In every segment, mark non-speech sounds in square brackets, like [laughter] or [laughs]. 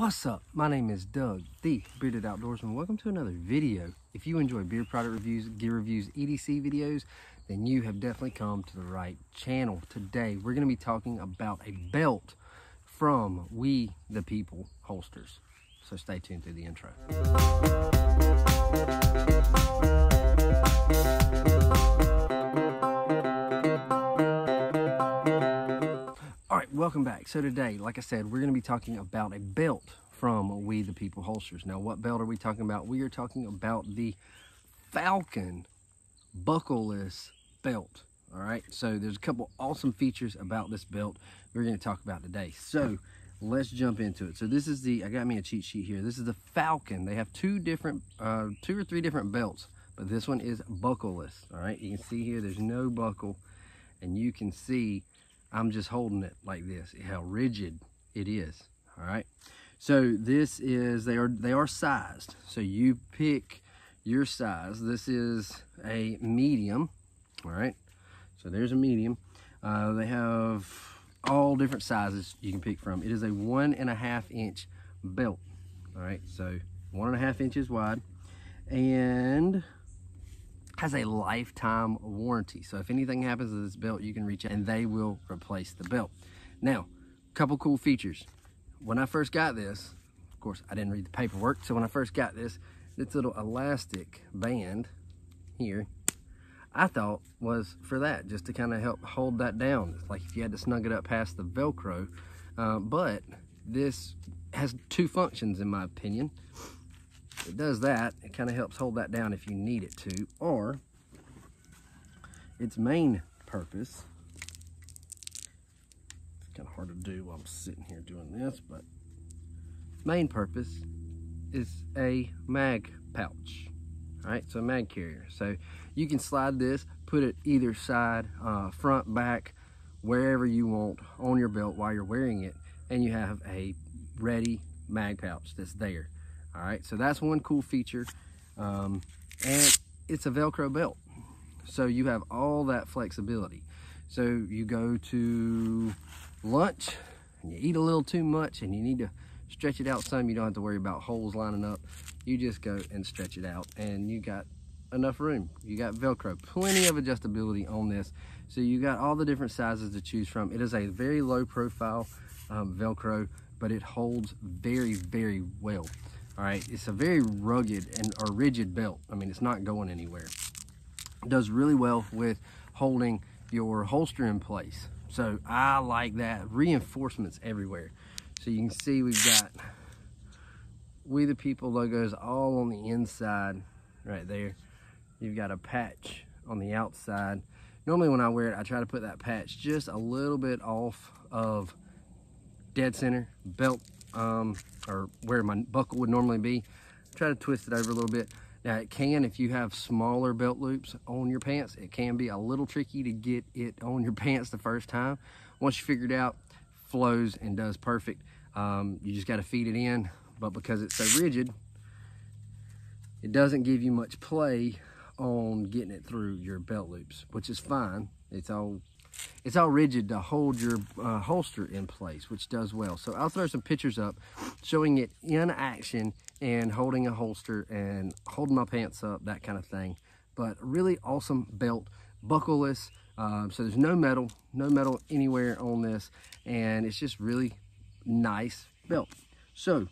What's up? My name is Doug, the Bearded Outdoorsman. Welcome to another video. If you enjoy beard product reviews, gear reviews, EDC videos, then you have definitely come to the right channel. Today, we're going to be talking about a belt from We The People holsters. So stay tuned through the intro. Welcome back. So today, like I said, we're going to be talking about a belt from We the People Holsters. Now, what belt are we talking about? We are talking about the Falcon buckleless belt. All right, so there's a couple awesome features about this belt we're going to talk about today. So let's jump into it. So this is the, I got me a cheat sheet here. This is the Falcon. They have two different, uh, two or three different belts, but this one is buckleless. All right, you can see here, there's no buckle, and you can see I'm just holding it like this, how rigid it is, all right? So this is, they are, they are sized. So you pick your size. This is a medium, all right? So there's a medium. Uh, they have all different sizes you can pick from. It is a one and a half inch belt, all right? So one and a half inches wide and has a lifetime warranty. So if anything happens to this belt, you can reach out and they will replace the belt. Now, a couple cool features. When I first got this, of course, I didn't read the paperwork. So when I first got this, this little elastic band here, I thought was for that, just to kind of help hold that down. It's like if you had to snug it up past the Velcro. Uh, but this has two functions in my opinion it does that. It kind of helps hold that down if you need it to. Or its main purpose, it's kind of hard to do while I'm sitting here doing this, but main purpose is a mag pouch. All right, so a mag carrier. So you can slide this, put it either side, uh, front, back, wherever you want on your belt while you're wearing it, and you have a ready mag pouch that's there. All right, so that's one cool feature. Um, and it's a Velcro belt. So you have all that flexibility. So you go to lunch and you eat a little too much and you need to stretch it out some. You don't have to worry about holes lining up. You just go and stretch it out and you got enough room. You got Velcro, plenty of adjustability on this. So you got all the different sizes to choose from. It is a very low profile um, Velcro, but it holds very, very well. All right, it's a very rugged and or rigid belt. I mean, it's not going anywhere. It does really well with holding your holster in place. So I like that. Reinforcements everywhere. So you can see we've got We The People logos all on the inside right there. You've got a patch on the outside. Normally when I wear it, I try to put that patch just a little bit off of dead center, belt um, or where my buckle would normally be. Try to twist it over a little bit. Now it can, if you have smaller belt loops on your pants, it can be a little tricky to get it on your [laughs] pants the first time. Once you figure it out, flows and does perfect. Um, you just got to feed it in, but because it's so rigid, it doesn't give you much play on getting it through your belt loops, which is fine. It's all it's all rigid to hold your uh, holster in place, which does well. So I'll throw some pictures up showing it in action and holding a holster and holding my pants up, that kind of thing. But really awesome belt, buckleless. Um, so there's no metal, no metal anywhere on this. And it's just really nice belt. So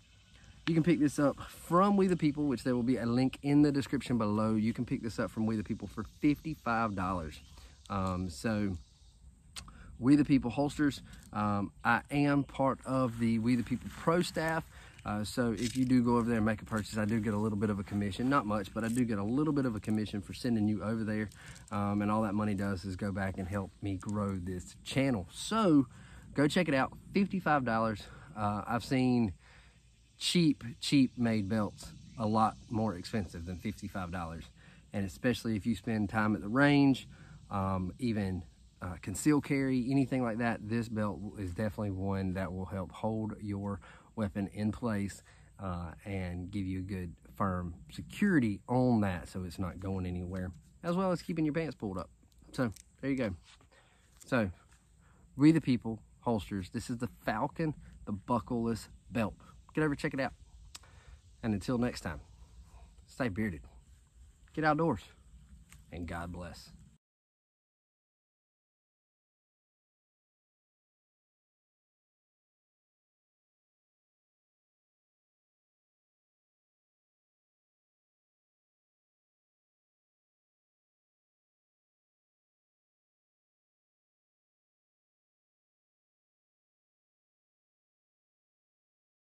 you can pick this up from We The People, which there will be a link in the description below. You can pick this up from We The People for $55. Um, so we the People holsters. Um, I am part of the We the People Pro staff. Uh, so if you do go over there and make a purchase, I do get a little bit of a commission. Not much, but I do get a little bit of a commission for sending you over there. Um, and all that money does is go back and help me grow this channel. So go check it out. $55. Uh, I've seen cheap, cheap made belts a lot more expensive than $55. And especially if you spend time at the range, um, even uh, conceal carry, anything like that, this belt is definitely one that will help hold your weapon in place uh, and give you a good firm security on that so it's not going anywhere, as well as keeping your pants pulled up. So there you go. So we the people holsters. This is the Falcon, the buckleless belt. get over, check it out. And until next time, stay bearded, get outdoors, and God bless.